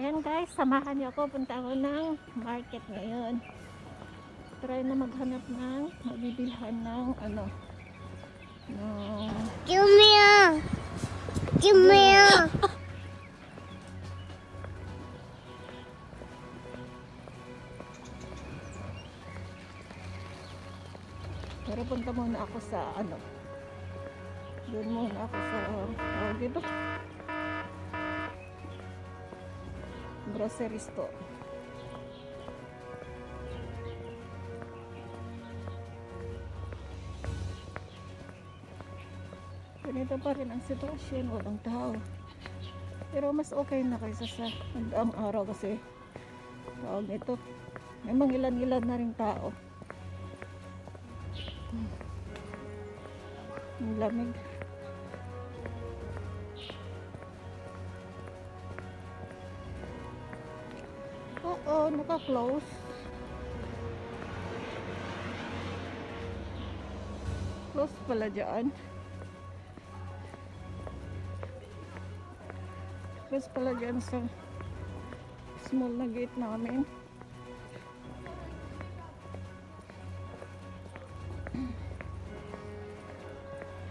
Ayan guys, samahan niyo ako. Punta ako ng market ngayon. Try na maghanap ng mabibilhan ng ano. Ng Give me a. Give me a. Pero punta muna ako sa ano. Doon muna ako sa tawag dito. Grocery store. Ganito pa rin ang sitwasyon. Walang tao. Pero mas okay na kaysa sa ang araw kasi tawag nito. May mga ilan-ilan na rin tao. Ang lamig. Oo, naka-close. Close pala dyan. Close pala dyan sa small na gate namin.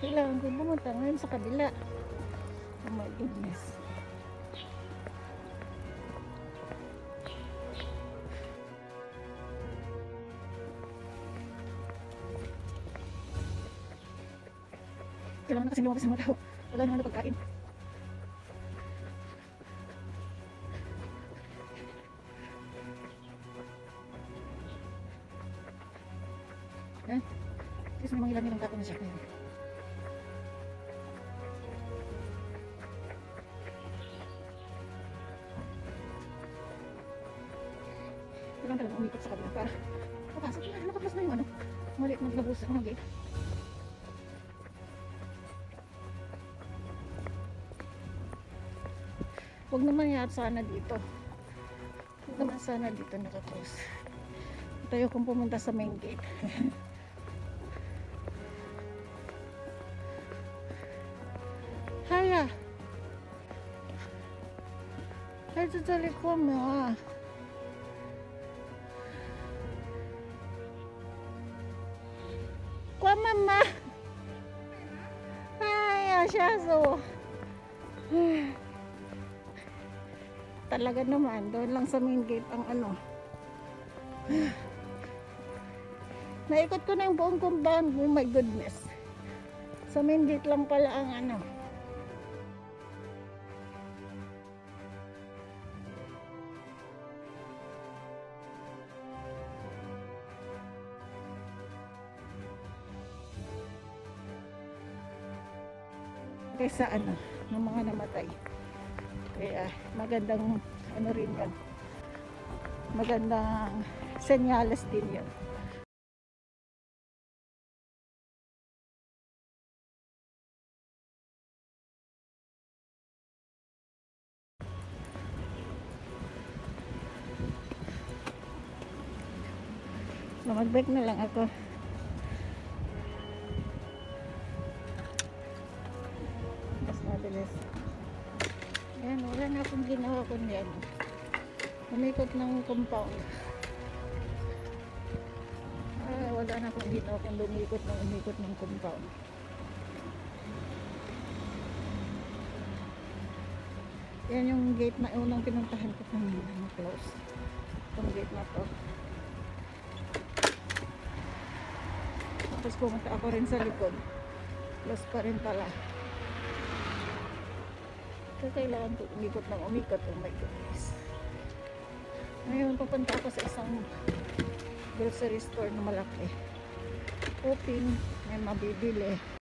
Kailangan ko pumunta ngayon sa kabila. Oh my goodness. Na kasi lumabas ng mga tao. Wala naman na pagkain. At least may mga ilan-ilang tao na siya. Kailangan talaga umikot sa kabila para papasok na. Nakaplas na yung ano. Maliit na labos ng gate. Huwag naman yata sana dito. Huwag naman sana dito nakakross. Tayo kung pumunta sa main gate. Haya! Haya, dito ko mo ah. Talaga naman doon lang sa main gate ang ano. Naikot ko na yung buong compound oh my goodness. Sa main gate lang pala ang ano. Kaysa ano ng mga namatay kaya magandang ano rin yan. Magandang senyales din yan. So mag-break na lang ako. Mas mabilis. Ayan, wala na akong ginawa kundi ano. Umikot ng compound. Ah, wala na akong ginawa kung lumikot ng umikot ng compound. Yan yung gate na unang pinuntahan ko kanina na close. Itong gate na to. Tapos pumunta ako rin sa likod. Close pa rin pala. Kaya kailangan ko umikot ng umikot. Oh my goodness. Ngayon, papunta ako sa isang grocery store na malaki. Hoping may mabibili.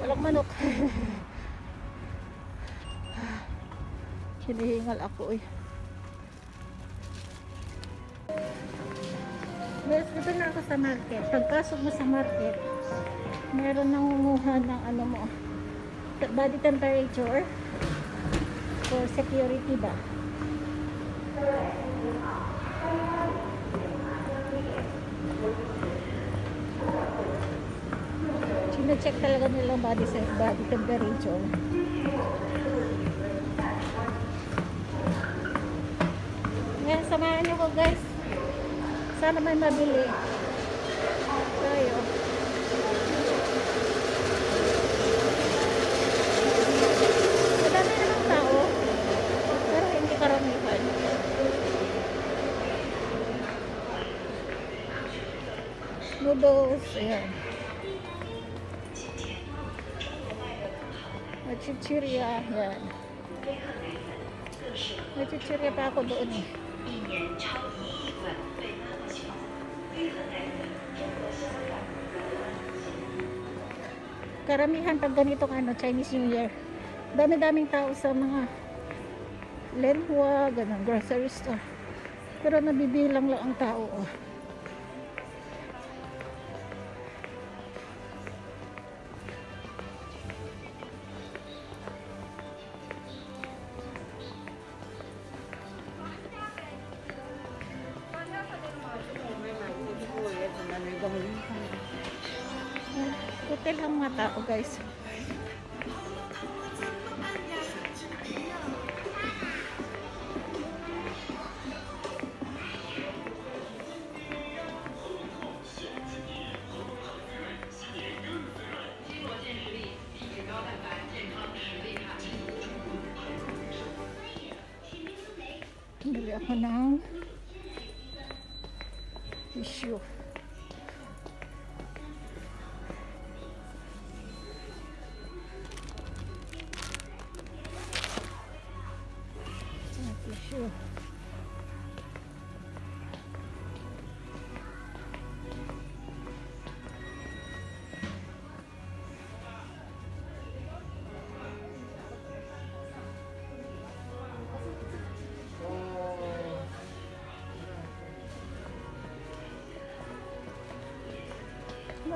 Walang manok. Hinihingal ako eh. Yes, dito na ako sa market. Pagpasok mo sa market, meron nangunguha ng ano mo, body temperature for security ba? Sino-check talaga nilang body, body temperature. Ngayon, samahan niyo ko guys. Sana may mabili. Tayo. Madami namang tao. Pero hindi karamihan. Noodles. Ayan. May chichirya. Ayan. May chichirya pa ako doon eh. karamihan pag ganitong ano, Chinese New Year, dami-daming tao sa mga lenhua, ganun, grocery store. Pero nabibilang lang ang tao. Oh. Hotel lang mga tao guys. Bili ako ng tissue.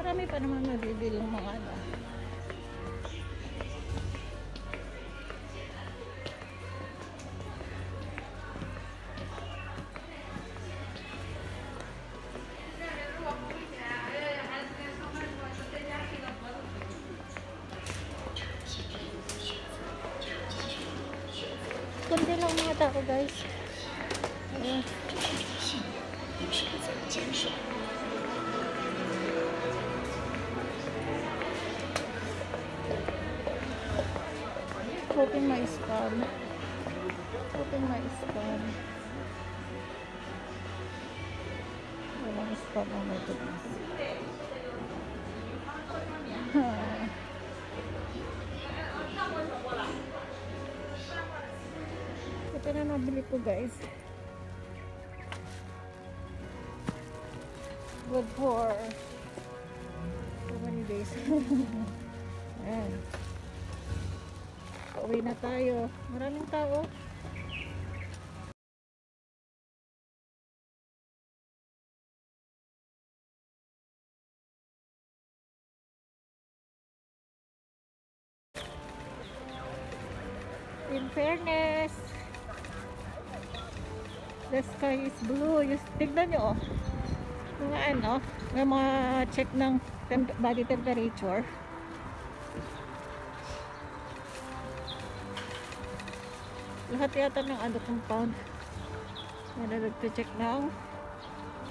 Marami pa naman nabibili ng mga ano. Kundi lang mga tao guys. Hoping may spam. Hoping may spam. Walang spam oh my goodness. Ito na nabili ko guys. Good for so many days. Ayan. Pauwi na tayo. Maraming tao. In fairness, the sky is blue. Just, tignan nyo, oh. Mga ano, may mga check ng temp body temperature. Lahat yata ng ano compound. May nag-check ng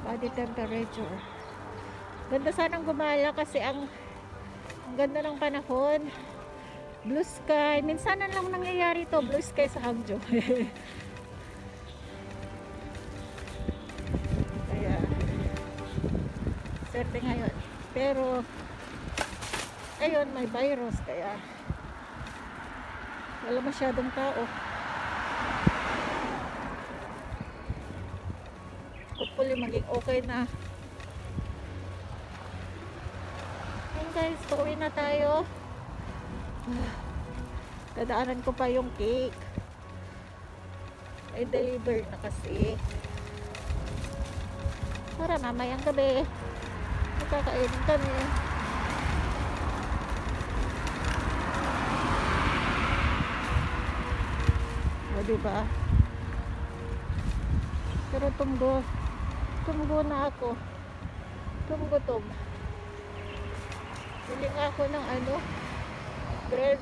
body temperature. Ganda sanang gumala kasi ang, ang ganda ng panahon. Blue sky. Minsan na lang nangyayari to blue sky sa Hangzhou. Kaya, swerte ngayon. Pero, ayun, may virus. Kaya, wala masyadong tao. Okay na. Ayun guys, pauwi na tayo. Dadaanan ko pa yung cake. Ay, deliver na kasi. Para mamayang gabi. Magkakainin kami. O, diba? Pero tumgo. Tumgo na ako. Tumgo tum. Bili nga ako ng ano, bread.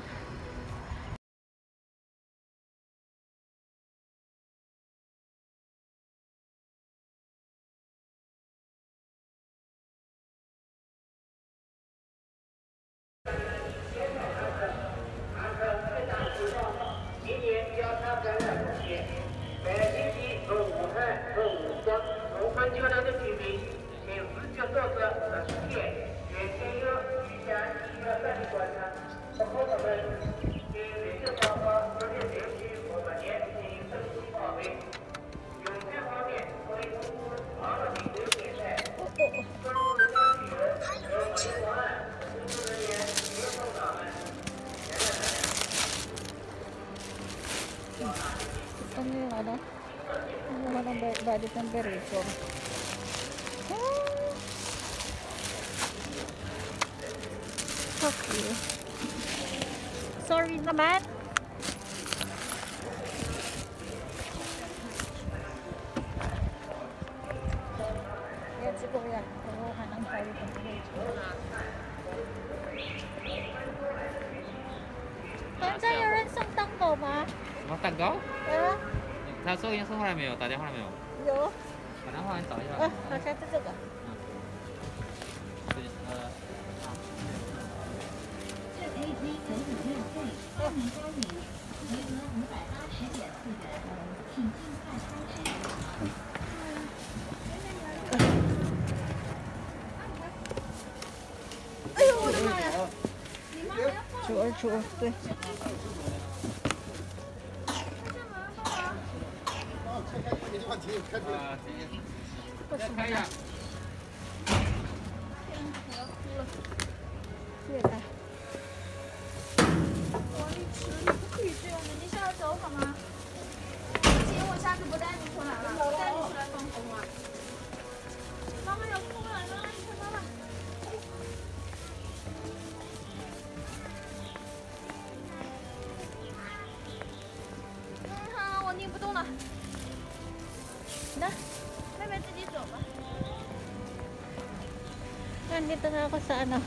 yung ano yung ano budget ng berico eh, ah. okay sorry naman yan si kuya kuha ng private ng berico Saan sa'yo rin sa Tacoma? Matagaw? Oo. 他收银收过来没有？打电话了没有？有。打电话你找一下。啊，好像是这个。欢迎光临，余额五百八十点四元，请尽快通知。哎呦我的妈呀！你妈还要？对。呃，再开一下。对的。我你吃你不可以这样的，你下来走好吗？今天我下次不带你出来了，不带你出来放风了。妈妈要哭了，妈 nandito na ako sa ano.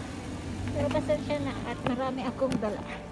Pero pasensya na at marami akong dala.